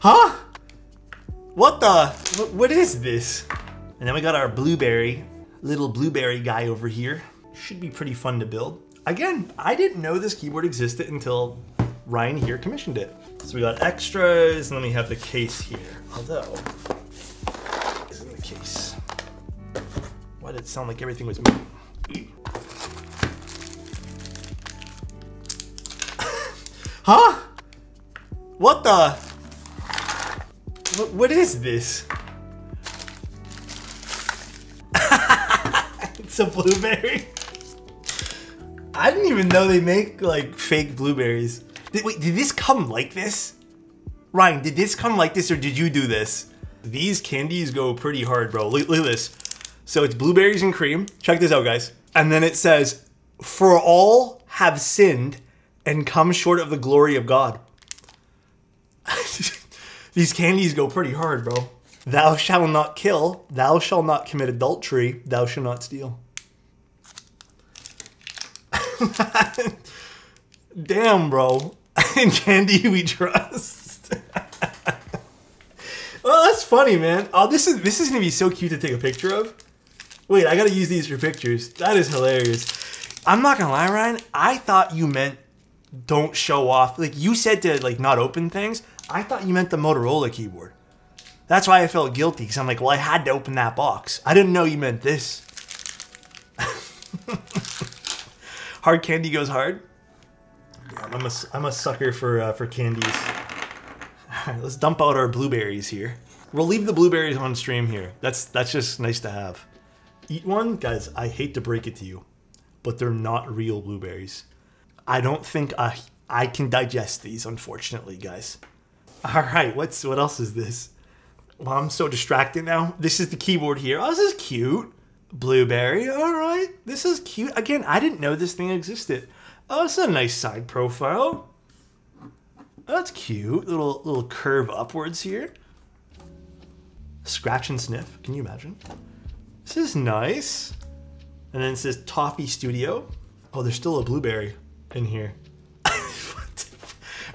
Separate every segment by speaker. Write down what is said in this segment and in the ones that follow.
Speaker 1: Huh? What the? What, is this? And then we got our blueberry, little blueberry guy over here. Should be pretty fun to build. Again, I didn't know this keyboard existed until Ryan here commissioned it. So we got extras, and then we have the case here. Although, is in the case. Why did it sound like everything was moving? huh? What the? What, what is this? it's a blueberry. I didn't even know they make like fake blueberries. Did, wait, did this come like this? Ryan, did this come like this or did you do this? These candies go pretty hard, bro. Look, look at this. So it's blueberries and cream. Check this out, guys. And then it says, For all have sinned and come short of the glory of God. These candies go pretty hard, bro. Thou shalt not kill, thou shalt not commit adultery, thou shalt not steal. Damn, bro. In candy we trust. well, oh, that's funny, man. Oh, this is this is gonna be so cute to take a picture of. Wait, I gotta use these for pictures. That is hilarious. I'm not gonna lie, Ryan. I thought you meant don't show off. Like you said to like not open things. I thought you meant the Motorola keyboard. That's why I felt guilty because I'm like, well, I had to open that box. I didn't know you meant this. hard candy goes hard. Yeah, I'm a, I'm a sucker for uh, for candies. All right, let's dump out our blueberries here. We'll leave the blueberries on stream here. That's that's just nice to have. Eat one, guys. I hate to break it to you, but they're not real blueberries. I don't think I I can digest these, unfortunately, guys. All right, what's what else is this? Well, I'm so distracted now. This is the keyboard here. Oh, this is cute. Blueberry. All right, this is cute. Again, I didn't know this thing existed. Oh, it's a nice side profile. That's cute. Little little curve upwards here. Scratch and sniff. Can you imagine? This is nice. And then it says Toffee Studio. Oh, there's still a blueberry in here.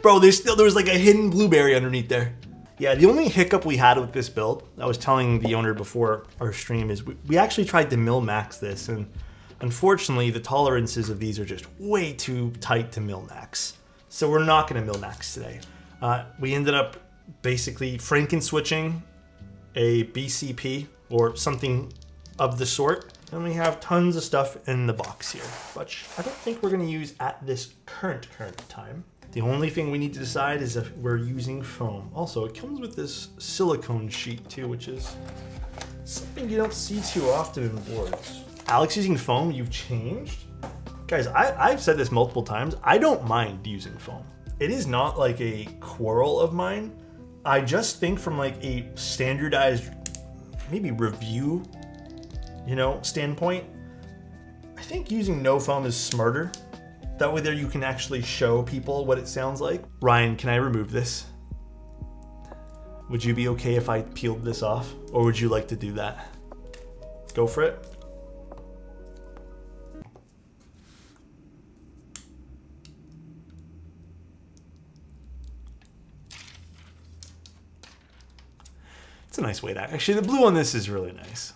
Speaker 1: Bro, there's still there was like a hidden blueberry underneath there. Yeah, the only hiccup we had with this build, I was telling the owner before our stream, is we, we actually tried to mill max this, and unfortunately, the tolerances of these are just way too tight to mill max. So we're not to mill max today. Uh, we ended up basically franken switching a BCP or something of the sort. And we have tons of stuff in the box here, which I don't think we're to use at this current current time. The only thing we need to decide is if we're using foam. Also, it comes with this silicone sheet too, which is something you don't see too often in boards. Alex using foam, you've changed? Guys, I, I've said this multiple times. I don't mind using foam. It is not like a quarrel of mine. I just think from like a standardized, maybe review, you know, standpoint, I think using no foam is smarter that way there you can actually show people what it sounds like. Ryan, can I remove this? Would you be okay if I peeled this off? Or would you like to do that? Go for it. It's a nice way to, actually the blue on this is really nice.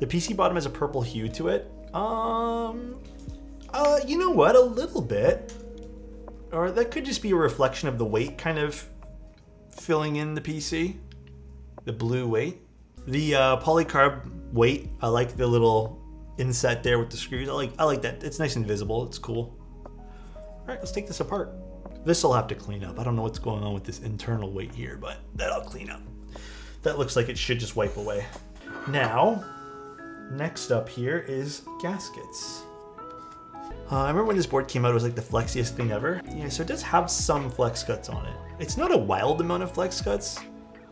Speaker 1: The PC bottom has a purple hue to it. Um, uh, you know what? A little bit. Or that could just be a reflection of the weight kind of filling in the PC. The blue weight. The uh, polycarb weight, I like the little inset there with the screws. I like I like that. It's nice and visible. It's cool. All right, let's take this apart. This will have to clean up. I don't know what's going on with this internal weight here, but that'll clean up. That looks like it should just wipe away. Now, next up here is gaskets. Uh, I remember when this board came out, it was like the flexiest thing ever. Yeah, so it does have some flex cuts on it. It's not a wild amount of flex cuts,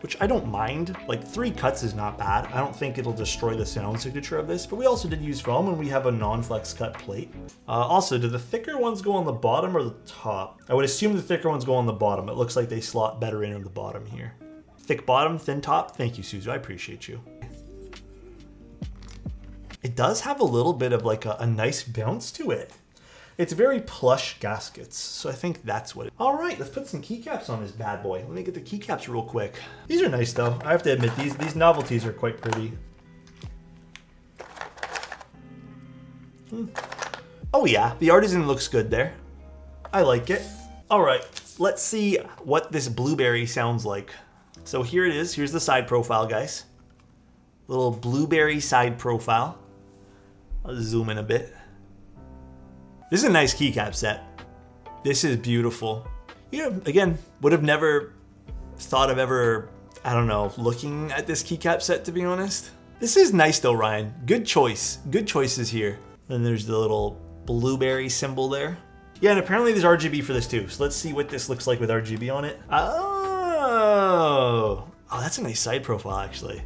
Speaker 1: which I don't mind. Like three cuts is not bad. I don't think it'll destroy the sound signature of this, but we also did use foam and we have a non-flex cut plate. Uh, also, do the thicker ones go on the bottom or the top? I would assume the thicker ones go on the bottom. It looks like they slot better in on the bottom here. Thick bottom, thin top. Thank you, Suzu. I appreciate you. It does have a little bit of like a, a nice bounce to it. It's very plush gaskets, so I think that's what it All right, let's put some keycaps on this bad boy. Let me get the keycaps real quick. These are nice though. I have to admit, these, these novelties are quite pretty. Hmm. Oh yeah, the artisan looks good there. I like it. All right, let's see what this blueberry sounds like. So here it is. Here's the side profile, guys. Little blueberry side profile. I'll zoom in a bit. This is a nice keycap set. This is beautiful. You know, again, would have never thought of ever, I don't know, looking at this keycap set to be honest. This is nice though, Ryan. Good choice. Good choices here. Then there's the little blueberry symbol there. Yeah, and apparently there's RGB for this too. So let's see what this looks like with RGB on it. Oh, oh, that's a nice side profile actually.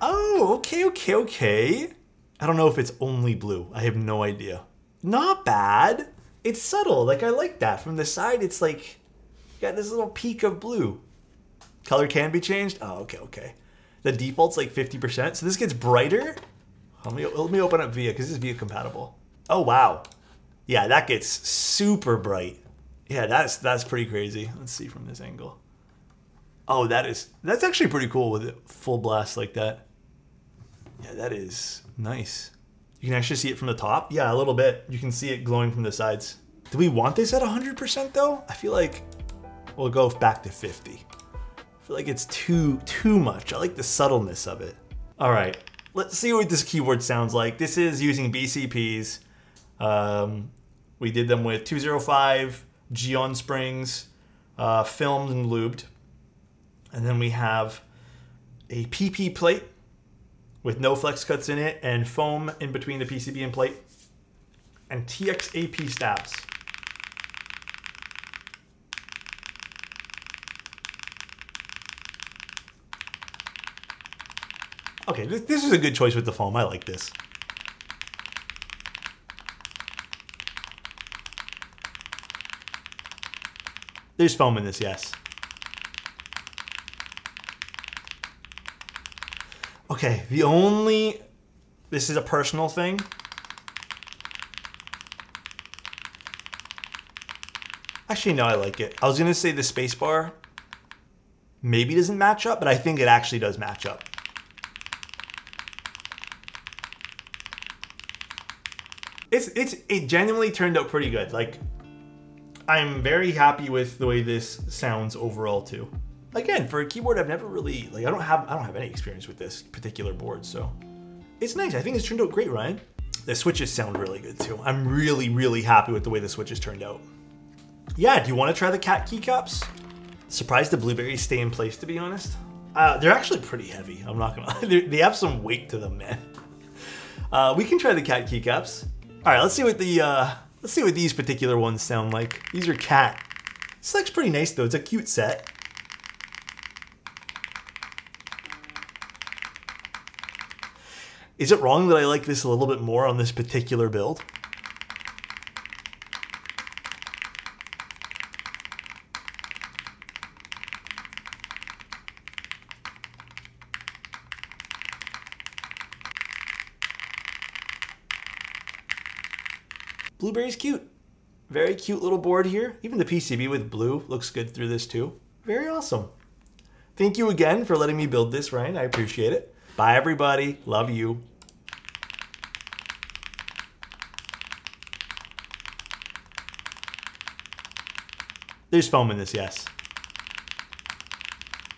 Speaker 1: Oh, okay, okay, okay. I don't know if it's only blue. I have no idea. Not bad. It's subtle. Like I like that. From the side, it's like got this little peak of blue. Color can be changed. Oh, okay, okay. The default's like 50%. So this gets brighter. Let me let me open up VIA because this is VIA compatible. Oh wow. Yeah, that gets super bright. Yeah, that's that's pretty crazy. Let's see from this angle. Oh, that is that's actually pretty cool with it full blast like that. Yeah, that is nice. You can actually see it from the top. Yeah, a little bit. You can see it glowing from the sides. Do we want this at 100% though? I feel like we'll go back to 50. I feel like it's too too much. I like the subtleness of it. All right, let's see what this keyboard sounds like. This is using BCPs. Um, we did them with 205 Geon springs, uh, filmed and lubed. And then we have a PP plate with no flex cuts in it and foam in between the PCB and plate. And TXAP stabs. Okay, this, this is a good choice with the foam. I like this. There's foam in this, yes. Okay, the only... This is a personal thing. Actually, no, I like it. I was to say the spacebar maybe doesn't match up, but I think it actually does match up. It's, it's, it genuinely turned out pretty good. Like, I'm very happy with the way this sounds overall too. Again, for a keyboard, I've never really like I don't have I don't have any experience with this particular board, so it's nice. I think it's turned out great, Ryan. The switches sound really good too. I'm really really happy with the way the switches turned out. Yeah, do you want to try the cat keycaps? Surprised the blueberries stay in place, to be honest. Uh, they're actually pretty heavy. I'm not gonna. they have some weight to them, man. Uh, we can try the cat keycaps. All right, let's see what the uh, Let's see what these particular ones sound like. These are cat. This looks pretty nice though. It's a cute set. Is it wrong that I like this a little bit more on this particular build? Blueberry's cute. Very cute little board here. Even the PCB with blue looks good through this too. Very awesome. Thank you again for letting me build this, Ryan. I appreciate it. Bye, everybody. Love you. There's foam in this, yes.